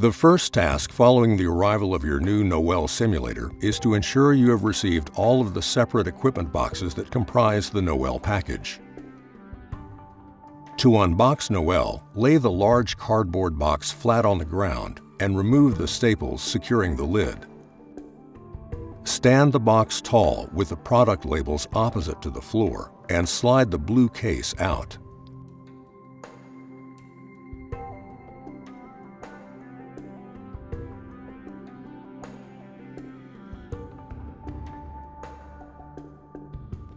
The first task following the arrival of your new Noelle simulator is to ensure you have received all of the separate equipment boxes that comprise the Noelle package. To unbox Noelle, lay the large cardboard box flat on the ground and remove the staples securing the lid. Stand the box tall with the product labels opposite to the floor and slide the blue case out.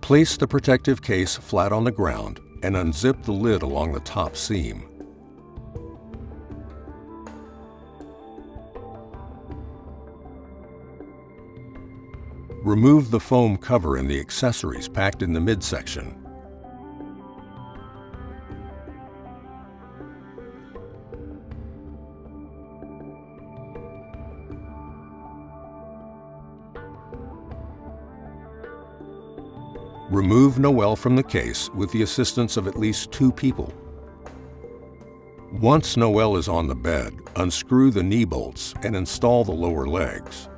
Place the protective case flat on the ground and unzip the lid along the top seam. Remove the foam cover and the accessories packed in the midsection. Remove Noelle from the case with the assistance of at least two people. Once Noelle is on the bed, unscrew the knee bolts and install the lower legs.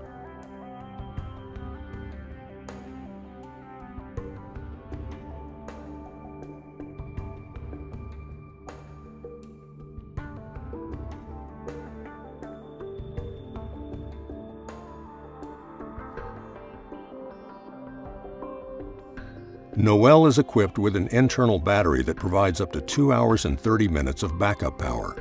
Noelle is equipped with an internal battery that provides up to 2 hours and 30 minutes of backup power.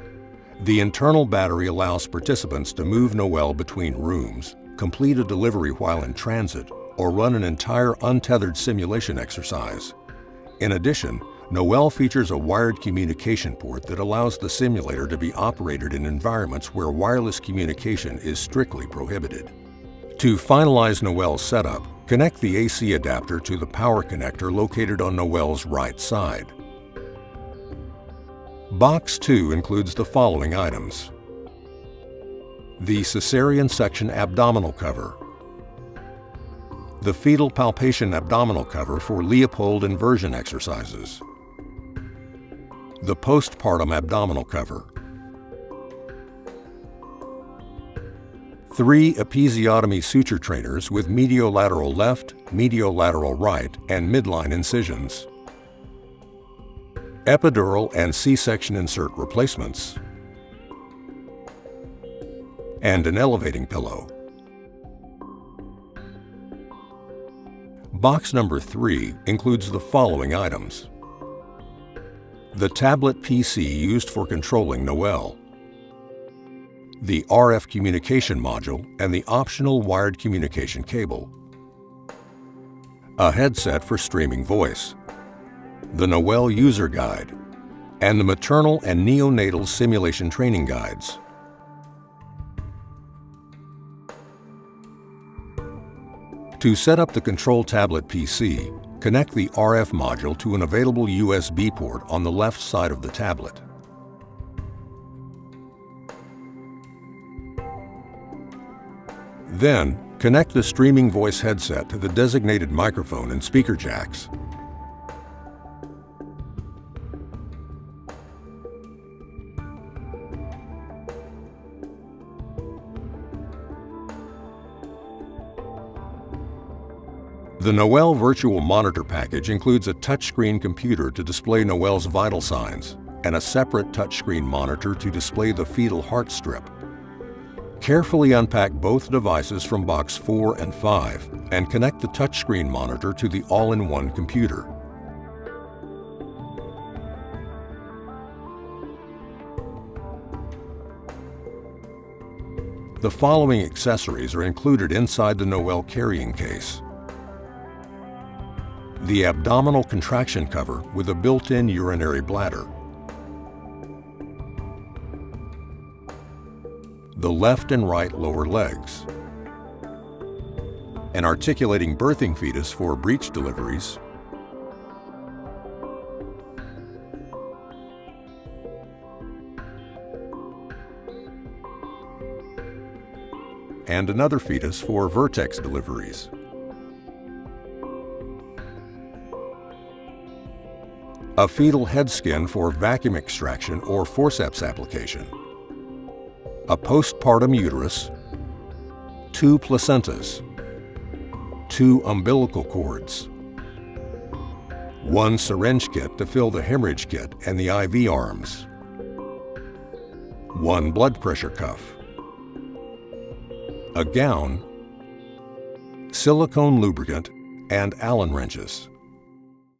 The internal battery allows participants to move Noelle between rooms, complete a delivery while in transit, or run an entire untethered simulation exercise. In addition, Noelle features a wired communication port that allows the simulator to be operated in environments where wireless communication is strictly prohibited. To finalize Noelle's setup, Connect the AC adapter to the power connector located on Noelle's right side. Box 2 includes the following items. The cesarean section abdominal cover. The fetal palpation abdominal cover for Leopold inversion exercises. The postpartum abdominal cover. Three episiotomy suture trainers with mediolateral left, mediolateral right, and midline incisions. Epidural and C-section insert replacements. And an elevating pillow. Box number 3 includes the following items. The tablet PC used for controlling Noelle the RF communication module, and the optional wired communication cable. A headset for streaming voice. The Noelle User Guide, and the maternal and neonatal simulation training guides. To set up the Control Tablet PC, connect the RF module to an available USB port on the left side of the tablet. Then, connect the streaming voice headset to the designated microphone and speaker jacks. The Noelle Virtual Monitor package includes a touchscreen computer to display Noelle's vital signs and a separate touchscreen monitor to display the fetal heart strip. Carefully unpack both devices from box 4 and 5 and connect the touchscreen monitor to the all-in-one computer. The following accessories are included inside the Noelle carrying case. The abdominal contraction cover with a built-in urinary bladder. The left and right lower legs. An articulating birthing fetus for breech deliveries. And another fetus for vertex deliveries. A fetal head skin for vacuum extraction or forceps application a postpartum uterus, two placentas, two umbilical cords, one syringe kit to fill the hemorrhage kit and the IV arms, one blood pressure cuff, a gown, silicone lubricant, and Allen wrenches.